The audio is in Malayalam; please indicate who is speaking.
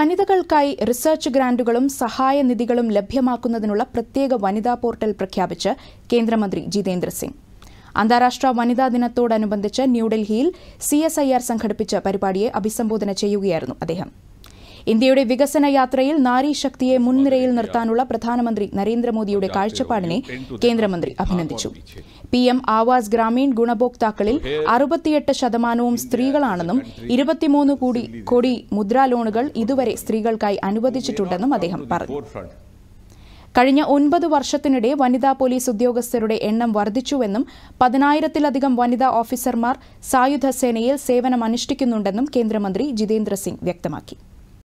Speaker 1: വനിതകൾക്കായി റിസർച്ച് ഗ്രാന്റുകളും സഹായ നിധികളും ലഭ്യമാക്കുന്നതിനുള്ള പ്രത്യേക വനിതാ പോർട്ടൽ പ്രഖ്യാപിച്ച് കേന്ദ്രമന്ത്രി ജിതേന്ദ്ര സിംഗ് അന്താരാഷ്ട്ര വനിതാ ദിനത്തോടനുബന്ധിച്ച് ന്യൂഡൽഹിയിൽ സി എസ് ഐ ആർ സംഘടിപ്പിച്ച പരിപാടിയെ അഭിസംബോധന ചെയ്യുകയായിരുന്നു അദ്ദേഹം ഇന്ത്യയുടെ വികസന യാത്രയിൽ നാരീശക്തിയെ മുൻനിരയിൽ നിർത്താനുള്ള പ്രധാനമന്ത്രി നരേന്ദ്രമോദിയുടെ കാഴ്ചപ്പാടിനെ കേന്ദ്രമന്ത്രി അഭിനന്ദിച്ചു പി എം ആവാസ് ഗ്രാമീൺ ഗുണഭോക്താക്കളിൽ അറുപത്തിയെട്ട് ശതമാനവും സ്ത്രീകളാണെന്നും ഇരുപത്തിമൂന്ന് കോടി കോടി മുദ്രാലോണുകൾ ലോണുകൾ ഇതുവരെ സ്ത്രീകൾക്കായി അനുവദിച്ചിട്ടുണ്ടെന്നും അദ്ദേഹം പറഞ്ഞു കഴിഞ്ഞ ഒൻപത് വർഷത്തിനിടെ വനിതാ പോലീസ് ഉദ്യോഗസ്ഥരുടെ എണ്ണം വർദ്ധിച്ചുവെന്നും പതിനായിരത്തിലധികം വനിതാ ഓഫീസർമാർ സായുധ സേനയിൽ സേവനമനുഷ്ഠിക്കുന്നുണ്ടെന്നും കേന്ദ്രമന്ത്രി ജിതേന്ദ്ര സിംഗ് വ്യക്തമാക്കി